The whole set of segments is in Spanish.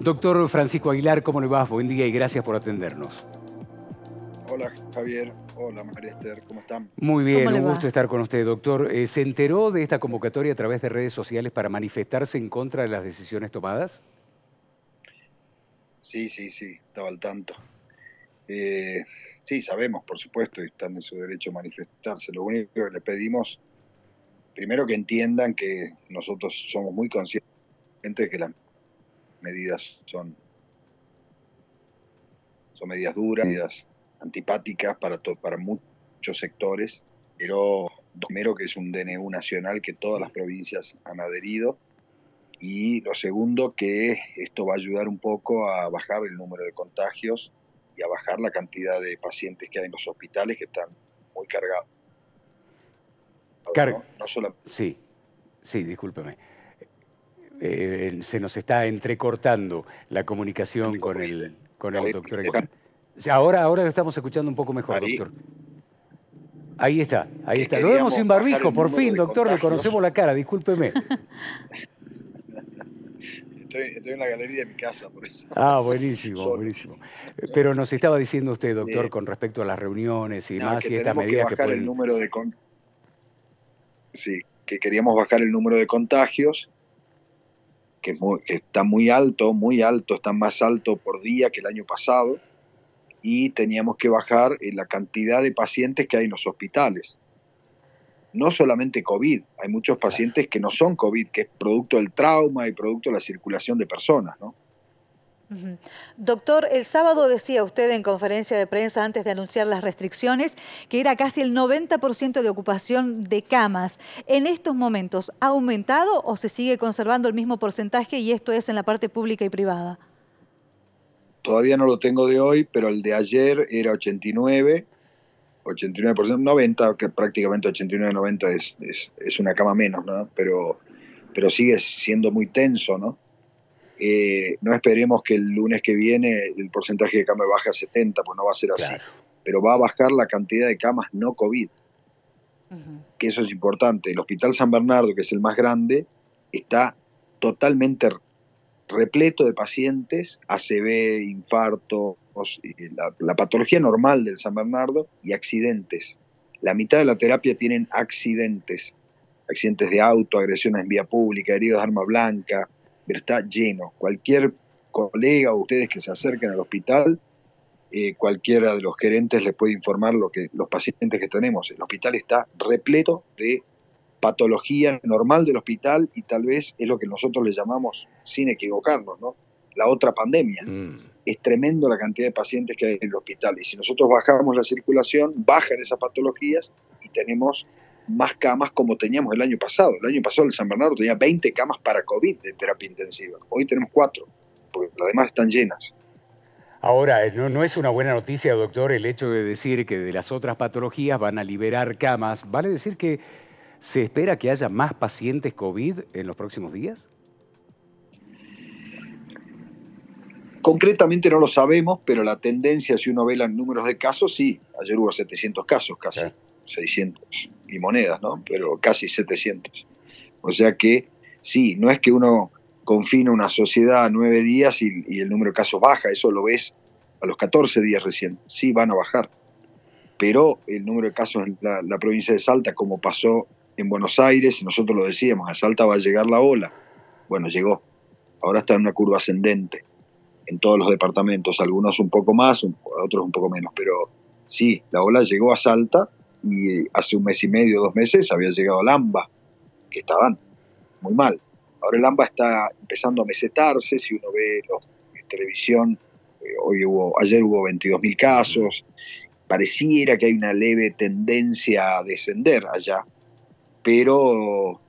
Doctor Francisco Aguilar, ¿cómo le va? Buen día y gracias por atendernos. Hola Javier, hola María Esther, ¿cómo están? Muy bien, un gusto estar con usted, doctor. Eh, ¿Se enteró de esta convocatoria a través de redes sociales para manifestarse en contra de las decisiones tomadas? Sí, sí, sí, estaba al tanto. Eh, sí, sabemos, por supuesto, y están en su derecho a manifestarse. Lo único que le pedimos, primero que entiendan que nosotros somos muy conscientes de que las medidas son, son medidas duras, medidas antipáticas para, para muchos sectores, pero primero que es un DNU nacional que todas las provincias han adherido y lo segundo que esto va a ayudar un poco a bajar el número de contagios y a bajar la cantidad de pacientes que hay en los hospitales que están muy cargados. no, solo... Sí, sí, discúlpeme. Eh, se nos está entrecortando la comunicación con el, con el doctor. Ahora, ahora lo estamos escuchando un poco mejor, doctor. Ahí está, ahí está. Lo vemos sin barbijo, por fin, doctor, le conocemos la cara, discúlpeme. Estoy, en la galería de mi casa, por eso. Ah, buenísimo, buenísimo. Pero nos estaba diciendo usted, doctor, con respecto a las reuniones y más y estas medidas que, pueden... El número de Sí, que queríamos bajar el número de contagios, que, que está muy alto, muy alto, está más alto por día que el año pasado, y teníamos que bajar eh, la cantidad de pacientes que hay en los hospitales no solamente COVID, hay muchos pacientes que no son COVID, que es producto del trauma y producto de la circulación de personas, ¿no? Doctor, el sábado decía usted en conferencia de prensa antes de anunciar las restricciones que era casi el 90% de ocupación de camas. ¿En estos momentos ha aumentado o se sigue conservando el mismo porcentaje y esto es en la parte pública y privada? Todavía no lo tengo de hoy, pero el de ayer era 89 89%, 90, que prácticamente 89-90 es, es, es, una cama menos, ¿no? Pero, pero sigue siendo muy tenso, ¿no? Eh, no esperemos que el lunes que viene el porcentaje de camas baje a 70, pues no va a ser así. Pero va a bajar la cantidad de camas no COVID, que eso es importante. El Hospital San Bernardo, que es el más grande, está totalmente repleto de pacientes, ACV, infarto, la, patología normal del San Bernardo y accidentes. La mitad de la terapia tienen accidentes, accidentes de auto, agresiones en vía pública, heridos de arma blanca, pero está lleno. Cualquier colega o ustedes que se acerquen al hospital, eh, cualquiera de los gerentes les puede informar lo que los pacientes que tenemos. El hospital está repleto de patología normal del hospital y tal vez es lo que nosotros le llamamos, sin equivocarnos, ¿no? la otra pandemia. Mm. Es tremendo la cantidad de pacientes que hay en el hospital y si nosotros bajamos la circulación, bajan esas patologías y tenemos más camas como teníamos el año pasado. El año pasado el San Bernardo tenía 20 camas para COVID de terapia intensiva. Hoy tenemos 4, porque las demás están llenas. Ahora, eh, no, no, es una buena noticia, doctor, el hecho de decir que de las otras patologías van a liberar camas. ¿Vale decir que ¿Se espera que haya más pacientes COVID en los próximos días? Concretamente no lo sabemos, pero la tendencia, si uno ve los números de casos, sí. Ayer hubo 700 casos, casi 600 y monedas, ¿no? Pero casi 700. O sea que sí, no es que uno confina una sociedad a nueve días y, el número de casos baja, eso lo ves a los 14 días recién. Sí, van a bajar. Pero el número de casos en la, provincia de Salta, como pasó en Buenos Aires, nosotros lo decíamos, a Salta va a llegar la ola. Bueno, llegó. Ahora está en una curva ascendente en todos los departamentos, algunos un poco más, otros un poco menos, pero sí, la ola llegó a Salta y hace un mes y medio, dos meses, había llegado a Lamba, que estaban muy mal. Ahora el AMBA está empezando a mesetarse, si uno ve los, en televisión, eh, hoy hubo, ayer hubo 22.000 casos, pareciera que hay una leve tendencia a descender allá, pero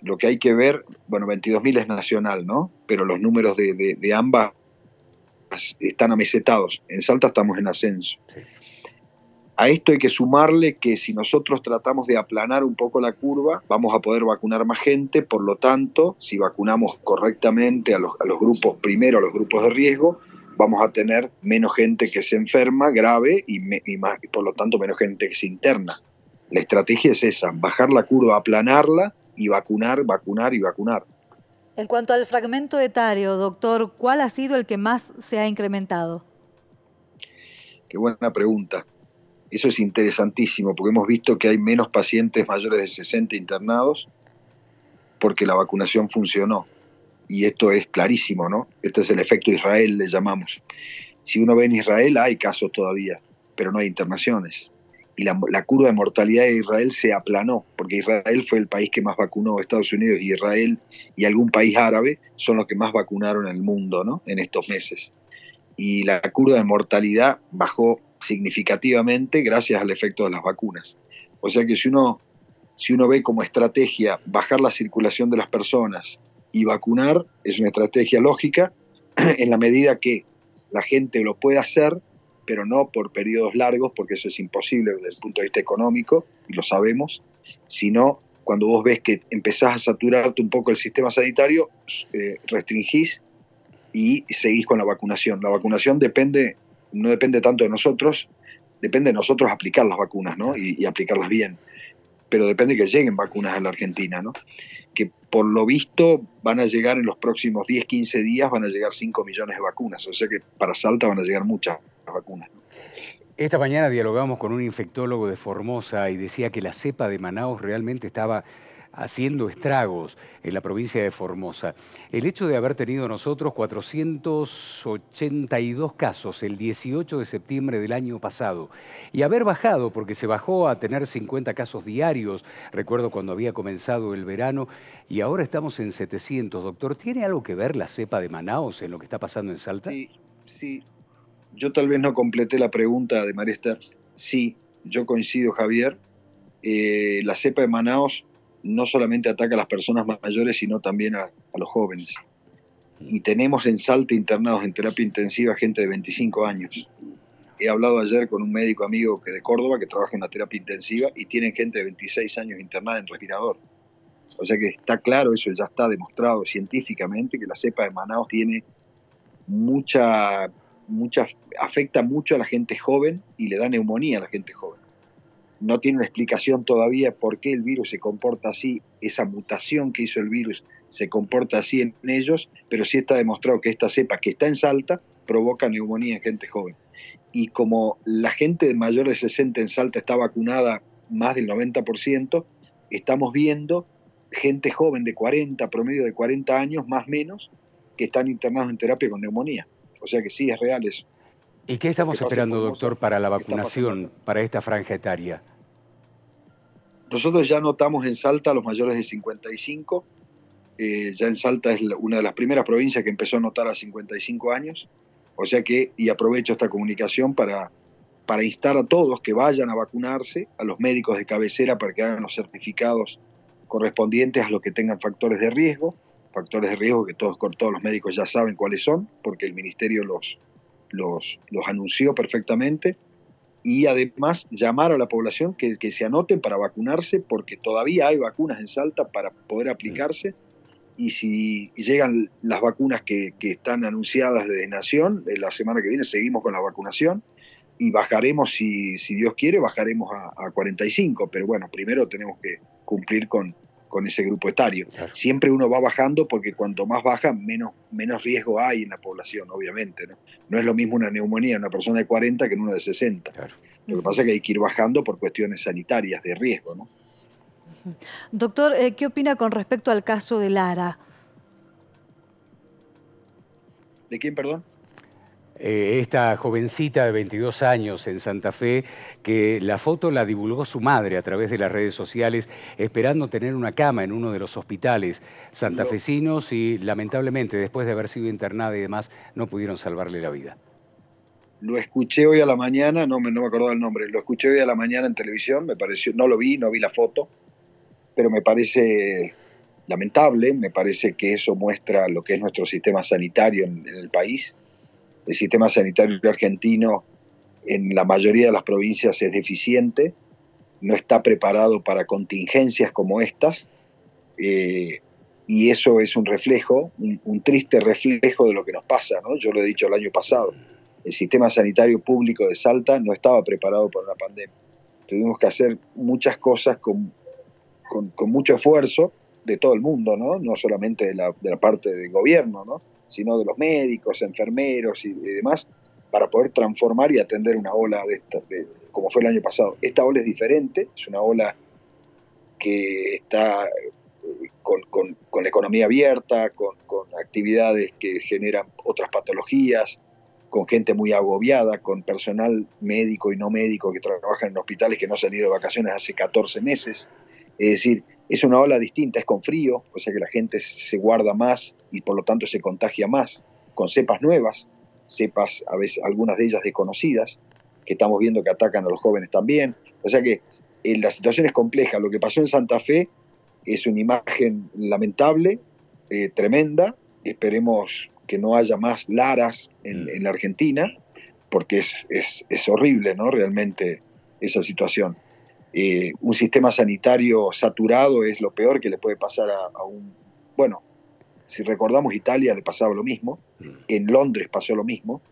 lo que hay que ver, bueno, 22.000 es nacional, ¿no? Pero los números de, ambas están amesetados. En Salta estamos en ascenso. A esto hay que sumarle que si nosotros tratamos de aplanar un poco la curva, vamos a poder vacunar más gente, por lo tanto, si vacunamos correctamente a los, grupos, primero a los grupos de riesgo, vamos a tener menos gente que se enferma grave y, más, y por lo tanto menos gente que se interna. La estrategia es esa, bajar la curva, aplanarla y vacunar, vacunar y vacunar. En cuanto al fragmento etario, doctor, ¿cuál ha sido el que más se ha incrementado? Qué buena pregunta. Eso es interesantísimo porque hemos visto que hay menos pacientes mayores de 60 internados porque la vacunación funcionó. Y esto es clarísimo, ¿no? Este es el efecto Israel, le llamamos. Si uno ve en Israel, hay casos todavía, pero no hay internaciones. Y la, curva de mortalidad de Israel se aplanó, porque Israel fue el país que más vacunó, Estados Unidos y Israel y algún país árabe son los que más vacunaron en el mundo, ¿no? En estos meses. Y la curva de mortalidad bajó significativamente gracias al efecto de las vacunas. O sea que si uno, si uno ve como estrategia bajar la circulación de las personas y vacunar, es una estrategia lógica en la medida que la gente lo puede hacer, pero no por periodos largos, porque eso es imposible desde el punto de vista económico, y lo sabemos, sino cuando vos ves que empezás a saturarte un poco el sistema sanitario, eh, restringís y seguís con la vacunación. La vacunación depende no depende tanto de nosotros, depende de nosotros aplicar las vacunas, ¿no? Y, aplicarlas bien. Pero depende que lleguen vacunas a la Argentina, ¿no? Que por lo visto van a llegar en los próximos 10, 15 días, van a llegar 5 millones de vacunas. O sea que para Salta van a llegar muchas vacunas. Esta mañana dialogamos con un infectólogo de Formosa y decía que la cepa de Manaus realmente estaba haciendo estragos en la provincia de Formosa. El hecho de haber tenido nosotros 482 casos el 18 de septiembre del año pasado y haber bajado, porque se bajó a tener 50 casos diarios, recuerdo cuando había comenzado el verano, y ahora estamos en 700. Doctor, ¿tiene algo que ver la cepa de Manaus en lo que está pasando en Salta? Sí, sí. Yo tal vez no completé la pregunta de Marista. Sí, yo coincido, Javier. Eh, la cepa de Manaus no solamente ataca a las personas mayores, sino también a, los jóvenes. Y tenemos en Salta internados en terapia intensiva gente de 25 años. He hablado ayer con un médico amigo que de Córdoba que trabaja en la terapia intensiva y tiene gente de 26 años internada en respirador. O sea que está claro, eso ya está demostrado científicamente, que la cepa de Manaus tiene mucha, mucha, afecta mucho a la gente joven y le da neumonía a la gente joven no tiene una explicación todavía por qué el virus se comporta así, esa mutación que hizo el virus se comporta así en ellos, pero sí está demostrado que esta cepa que está en Salta provoca neumonía en gente joven. Y como la gente mayor de 60 en Salta está vacunada más del 90%, estamos viendo gente joven de 40, promedio de 40 años, más o menos, que están internados en terapia con neumonía. O sea que sí, es real eso. ¿Y qué estamos esperando, doctor, para la vacunación, para esta franja etaria? Nosotros ya notamos en Salta a los mayores de 55, eh, ya en Salta es una de las primeras provincias que empezó a notar a 55 años, o sea que, y aprovecho esta comunicación para, instar a todos que vayan a vacunarse, a los médicos de cabecera para que hagan los certificados correspondientes a los que tengan factores de riesgo, factores de riesgo que todos, todos los médicos ya saben cuáles son, porque el ministerio los anunció perfectamente y además llamar a la población que, se anoten para vacunarse porque todavía hay vacunas en Salta para poder aplicarse. Y si llegan las vacunas que, están anunciadas desde Nación, la semana que viene seguimos con la vacunación y bajaremos, si, si Dios quiere, bajaremos a, a 45, pero bueno, primero tenemos que cumplir con, con ese grupo etario. Siempre uno va bajando porque cuanto más baja, menos, menos riesgo hay en la población, obviamente. ¿no? no es lo mismo una neumonía en una persona de 40 que en una de 60. Lo que pasa es que hay que ir bajando por cuestiones sanitarias de riesgo. ¿no? Doctor, eh, ¿qué opina con respecto al caso de Lara? ¿De quién, perdón? Eh, esta jovencita de 22 años en Santa Fe, que la foto la divulgó su madre a través de las redes sociales, esperando tener una cama en uno de los hospitales santafesinos y lamentablemente después de haber sido internada y demás, no pudieron salvarle la vida. Lo escuché hoy a la mañana, no me, no me acordaba el nombre, lo escuché hoy a la mañana en televisión, me pareció, no lo vi, no vi la foto, pero me parece lamentable, me parece que eso muestra lo que es nuestro sistema sanitario en el país el sistema sanitario argentino en la mayoría de las provincias es deficiente, no está preparado para contingencias como estas, eh, y eso es un reflejo, un, triste reflejo de lo que nos pasa, ¿no? Yo lo he dicho el año pasado, el sistema sanitario público de Salta no estaba preparado para una pandemia. Tuvimos que hacer muchas cosas con, con mucho esfuerzo, de todo el mundo, ¿no? No solamente de la, de la parte del gobierno, ¿no? Sino de los médicos, enfermeros y, demás, para poder transformar y atender una ola de esta, como fue el año pasado. Esta ola es diferente, es una ola que está eh, con, con, con la economía abierta, con, con actividades que generan otras patologías, con gente muy agobiada, con personal médico y no médico que trabaja en hospitales que no se han ido de vacaciones hace 14 meses. Es decir, es una ola distinta, es con frío, o sea que la gente se guarda más y por lo tanto se contagia más, con cepas nuevas, cepas a veces algunas de ellas desconocidas, que estamos viendo que atacan a los jóvenes también. O sea que eh, la situación es compleja. Lo que pasó en Santa Fe es una imagen lamentable, eh, tremenda. Esperemos que no haya más laras en, mm. la Argentina, porque es, es, horrible, ¿no? Realmente esa situación. Eh, un sistema sanitario saturado es lo peor que le puede pasar a, un... Bueno, si recordamos Italia le pasaba lo mismo, mm. en Londres pasó lo mismo,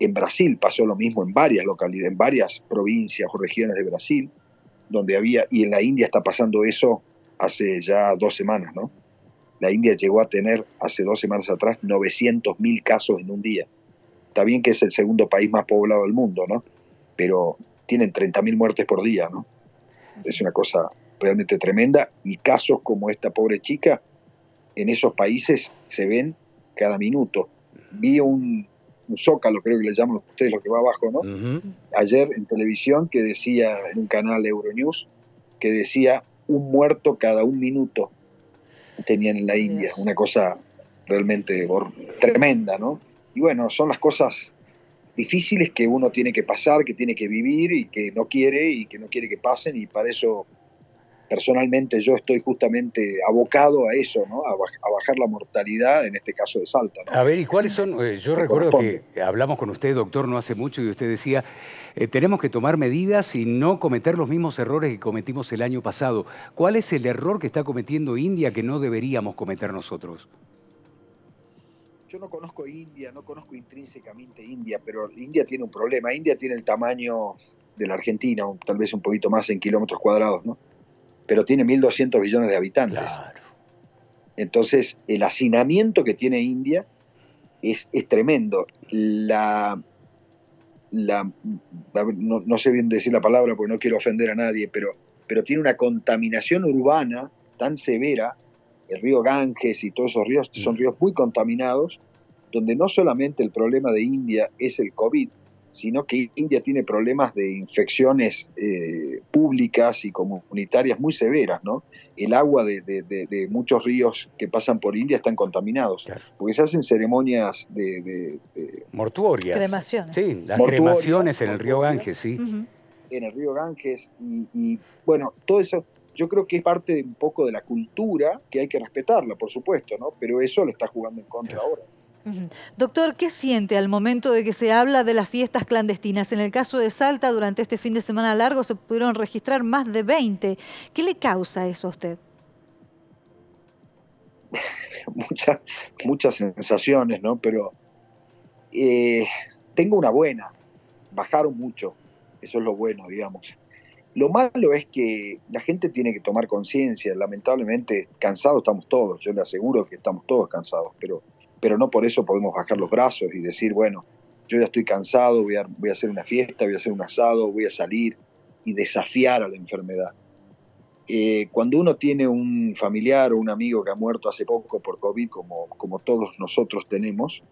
en Brasil pasó lo mismo en varias localidades, en varias provincias o regiones de Brasil, donde había, y en la India está pasando eso hace ya dos semanas, ¿no? La India llegó a tener hace dos semanas atrás 900.000 casos en un día. Está bien que es el segundo país más poblado del mundo, ¿no? Pero tienen 30.000 muertes por día, ¿no? Es una cosa realmente tremenda y casos como esta pobre chica en esos países se ven cada minuto. Vi un, zócalo, creo que le llaman ustedes lo que va abajo, ¿no? Ayer en televisión que decía, en un canal Euronews, que decía un muerto cada un minuto tenían en la India, una cosa realmente tremenda, ¿no? Y bueno, son las cosas difíciles que uno tiene que pasar, que tiene que vivir y que no quiere y que no quiere que pasen y para eso personalmente yo estoy justamente abocado a eso, ¿no? A, bajar la mortalidad, en este caso de Salta. A ver, ¿y cuáles son? Eh, yo recuerdo que hablamos con usted, doctor, no hace mucho y usted decía, eh, tenemos que tomar medidas y no cometer los mismos errores que cometimos el año pasado. ¿Cuál es el error que está cometiendo India que no deberíamos cometer nosotros? Yo no conozco India, no conozco intrínsecamente India, pero India tiene un problema. India tiene el tamaño de la Argentina, tal vez un poquito más en kilómetros cuadrados, ¿no? pero tiene 1.200 billones de habitantes. Entonces, el hacinamiento que tiene India es, es tremendo. La, la, no, sé bien decir la palabra porque no quiero ofender a nadie, pero, pero tiene una contaminación urbana tan severa, el río Ganges y todos esos ríos son mm. ríos muy contaminados, donde no solamente el problema de India es el COVID, sino que India tiene problemas de infecciones eh, públicas y comunitarias muy severas, ¿no? El agua de, muchos ríos que pasan por India están contaminados, porque se hacen ceremonias de... Mortuorias. Cremaciones. Sí, las cremaciones en el río Ganges, sí. En el río Ganges, y, bueno, todo eso yo creo que es parte un poco de la cultura que hay que respetarla, por supuesto, ¿no? Pero eso lo está jugando en contra ahora. Doctor, ¿qué siente al momento de que se habla de las fiestas clandestinas? En el caso de Salta, durante este fin de semana largo se pudieron registrar más de 20. ¿Qué le causa eso a usted? muchas, muchas sensaciones, ¿no? Pero eh, tengo una buena. Bajaron mucho. Eso es lo bueno, digamos. Lo malo es que la gente tiene que tomar conciencia. Lamentablemente, cansados estamos todos. Yo le aseguro que estamos todos cansados, pero pero no por eso podemos bajar los brazos y decir, bueno, yo ya estoy cansado, voy a, voy a hacer una fiesta, voy a hacer un asado, voy a salir y desafiar a la enfermedad. Eh, cuando uno tiene un familiar o un amigo que ha muerto hace poco por COVID, como, como todos nosotros tenemos,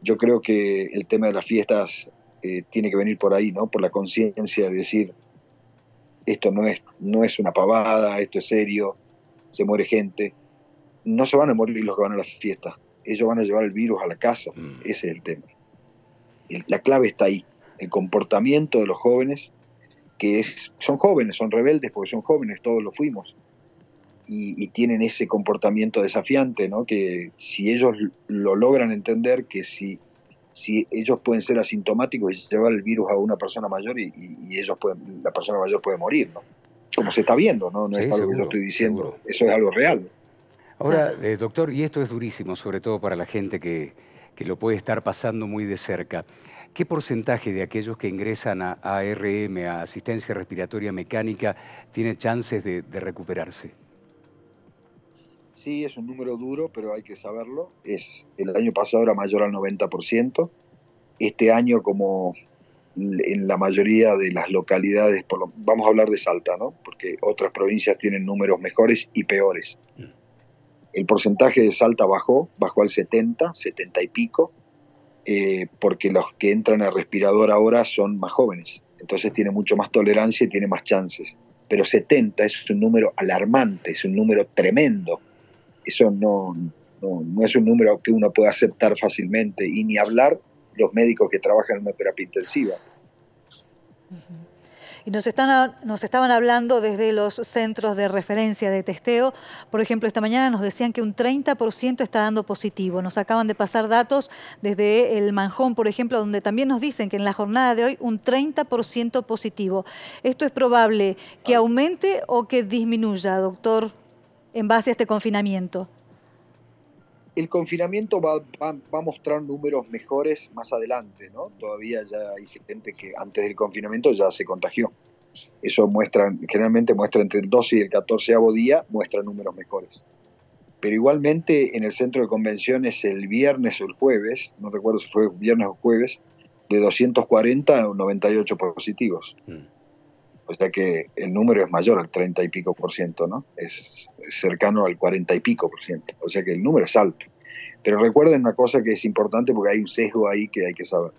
yo creo que el tema de las fiestas eh, tiene que venir por ahí, ¿no? Por la conciencia de decir, esto no es, no es una pavada, esto es serio, se muere gente. No se van a morir los que van a las fiestas, ellos van a llevar el virus a la casa. Mm. Ese es el tema. La clave está ahí, el comportamiento de los jóvenes, que es, son jóvenes, son rebeldes porque son jóvenes, todos lo fuimos, y, tienen ese comportamiento desafiante, ¿no? que si ellos lo logran entender, que si, si ellos pueden ser asintomáticos y llevar el virus a una persona mayor y, ellos pueden, la persona mayor puede morir, ¿no? como se está viendo, no, no es algo que yo estoy diciendo, eso es algo real. Ahora, eh, doctor, y esto es durísimo, sobre todo para la gente que, lo puede estar pasando muy de cerca. ¿Qué porcentaje de aquellos que ingresan a ARM, a asistencia respiratoria mecánica, tiene chances de, recuperarse? Sí, es un número duro, pero hay que saberlo. Es, el año pasado era mayor al 90%. Este año, como en la mayoría de las localidades, vamos a hablar de Salta, ¿no? Porque otras provincias tienen números mejores y peores. Mm. El porcentaje de Salta bajó, bajó al 70, 70 y pico, eh, porque los que entran al respirador ahora son más jóvenes. Entonces tiene mucho más tolerancia y tiene más chances. Pero 70 es un número alarmante, es un número tremendo. Eso no, no, es un número que uno pueda aceptar fácilmente. Y ni hablar los médicos que trabajan en una terapia intensiva. Y nos, están, nos estaban hablando desde los centros de referencia de testeo. Por ejemplo, esta mañana nos decían que un 30% está dando positivo. Nos acaban de pasar datos desde el Manjón, por ejemplo, donde también nos dicen que en la jornada de hoy un 30% positivo. ¿Esto es probable que aumente o que disminuya, doctor, en base a este confinamiento? el confinamiento va, a mostrar números mejores más adelante, ¿no? Todavía ya hay gente que antes del confinamiento ya se contagió. Eso muestra, generalmente muestra entre el 12 y el 14 día, muestra números mejores. Pero igualmente en el centro de convenciones el viernes o el jueves, no recuerdo si fue viernes o jueves, de 240 o 98 positivos. Mm. O sea que el número es mayor al 30 y pico por ciento, ¿no? Es, cercano al 40 y pico por ciento. O sea que el número es alto. Pero recuerden una cosa que es importante porque hay un sesgo ahí que hay que saber.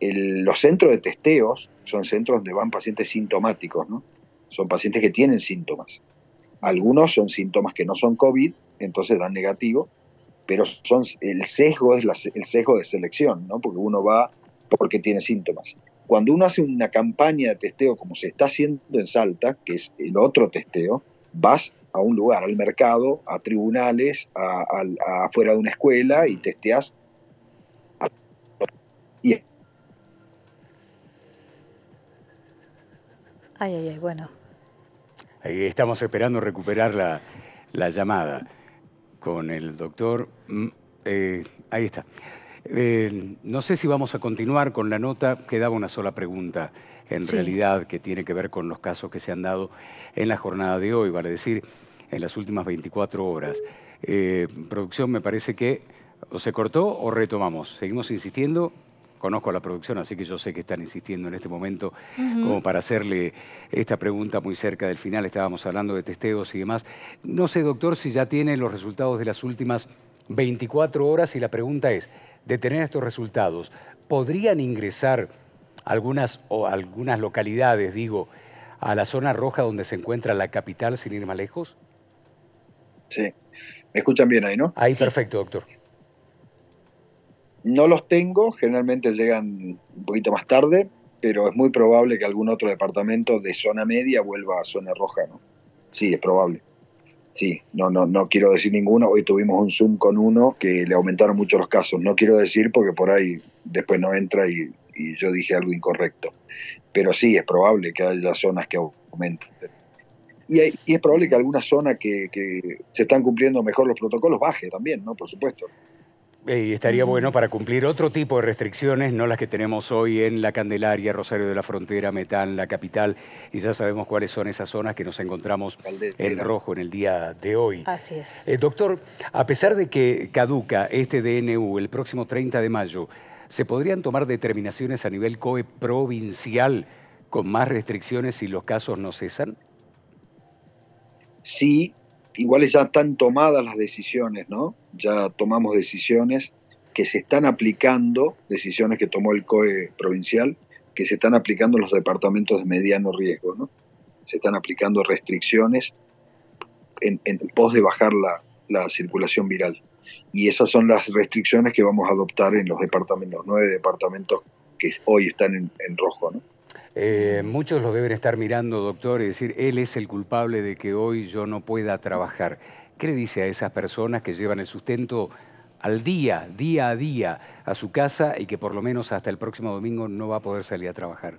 los centros de testeos son centros donde van pacientes sintomáticos, ¿no? Son pacientes que tienen síntomas. Algunos son síntomas que no son COVID, entonces dan negativo, pero son, el sesgo es el sesgo de selección, ¿no? Porque uno va porque tiene síntomas. Cuando uno hace una campaña de testeo como se está haciendo en Salta, que es el otro testeo, vas a un lugar, al mercado, a tribunales, a, afuera de una escuela y testeas. Ay, ay, ay, bueno. Ahí estamos esperando recuperar la, llamada con el doctor. Mm, eh, ahí está. Eh, no sé si vamos a continuar con la nota, quedaba una sola pregunta en realidad que tiene que ver con los casos que se han dado en la jornada de hoy, vale decir, en las últimas 24 horas. Eh, producción, me parece que o se cortó o retomamos. Seguimos insistiendo. Conozco a la producción, así que yo sé que están insistiendo en este momento como para hacerle esta pregunta muy cerca del final. Estábamos hablando de testeos y demás. No sé, doctor, si ya tiene los resultados de las últimas 24 horas y la pregunta es, de tener estos resultados, ¿podrían ingresar algunas, o algunas localidades, digo, a la zona roja donde se encuentra la capital sin ir más lejos? Sí. ¿Me escuchan bien ahí, no? Ahí perfecto, doctor. No los tengo, generalmente llegan un poquito más tarde, pero es muy probable que algún otro departamento de zona media vuelva a zona roja, ¿no? Sí, es probable. Sí, no, no, no quiero decir ninguno. Hoy tuvimos un Zoom con uno que le aumentaron mucho los casos. No quiero decir porque por ahí después no entra y, yo dije algo incorrecto. Pero sí, es probable que haya zonas que aumenten. Y, es probable que alguna zona que, que se están cumpliendo mejor los protocolos baje también, ¿no? Por supuesto. Y estaría bueno para cumplir otro tipo de restricciones, no las que tenemos hoy en La Candelaria, Rosario de la Frontera, Metán, la capital, y ya sabemos cuáles son esas zonas que nos encontramos en rojo en el día de hoy. Así es. Eh, doctor, a pesar de que caduca este DNU el próximo 30 de mayo, ¿se podrían tomar determinaciones a nivel COE provincial con más restricciones si los casos no cesan? Sí, igual ya están tomadas las decisiones, ¿no? Ya tomamos decisiones que se están aplicando, decisiones que tomó el COE provincial, que se están aplicando en los departamentos de mediano riesgo, ¿no? Se están aplicando restricciones en, pos de bajar la, circulación viral. Y esas son las restricciones que vamos a adoptar en los departamentos, nueve departamentos que hoy están en, en rojo, ¿no? Eh, muchos lo deben estar mirando, doctor, y decir, él es el culpable de que hoy yo no pueda trabajar. ¿Qué le dice a esas personas que llevan el sustento al día, día a día, a su casa y que por lo menos hasta el próximo domingo no va a poder salir a trabajar?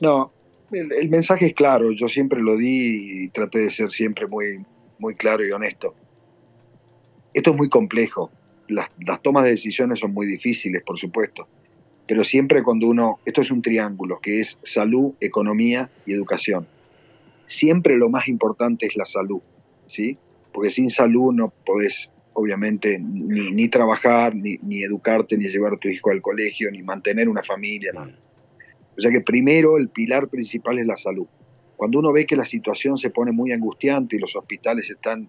No, el, mensaje es claro, yo siempre lo di y traté de ser siempre muy, muy claro y honesto. Esto es muy complejo, las tomas de decisiones son muy difíciles, por supuesto pero siempre cuando uno, esto es un triángulo, que es salud, economía y educación. Siempre lo más importante es la salud, ¿sí? porque sin salud no podés, obviamente, ni, trabajar, ni, ni, educarte, ni llevar a tu hijo al colegio, ni mantener una familia. O sea que primero el pilar principal es la salud. Cuando uno ve que la situación se pone muy angustiante y los hospitales están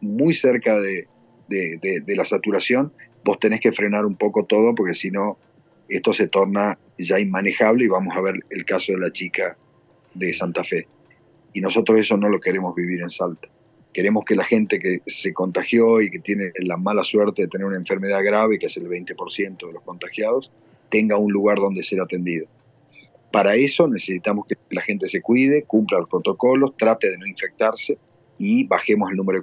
muy cerca de, de la saturación, vos tenés que frenar un poco todo porque si no, esto se torna ya inmanejable y vamos a ver el caso de la chica de Santa Fe. Y nosotros eso no lo queremos vivir en Salta. Queremos que la gente que se contagió y que tiene la mala suerte de tener una enfermedad grave, que es el 20% de los contagiados, tenga un lugar donde ser atendido. Para eso necesitamos que la gente se cuide, cumpla los protocolos, trate de no infectarse y bajemos el número de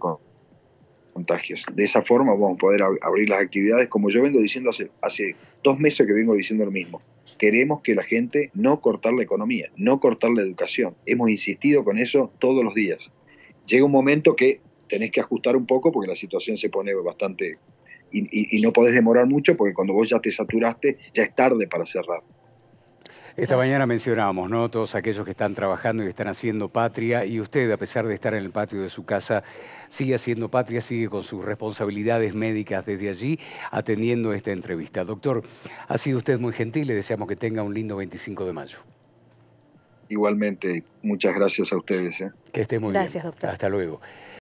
contagios. De esa forma vamos a poder abrir las actividades, como yo vengo diciendo hace, hace dos meses que vengo diciendo lo mismo. Queremos que la gente no cortar la economía, no cortar la educación. Hemos insistido con eso todos los días. Llega un momento que tenés que ajustar un poco porque la situación se pone bastante... Y, y no podés demorar mucho porque cuando vos ya te saturaste, ya es tarde para cerrar. Esta mañana mencionábamos, ¿no? Todos aquellos que están trabajando y que están haciendo patria, y usted, a pesar de estar en el patio de su casa, sigue haciendo patria, sigue con sus responsabilidades médicas desde allí, atendiendo esta entrevista. Doctor, ha sido usted muy gentil, le deseamos que tenga un lindo 25 de mayo. Igualmente, muchas gracias a ustedes. ¿eh? Que esté muy bien. Gracias, doctor. Hasta luego.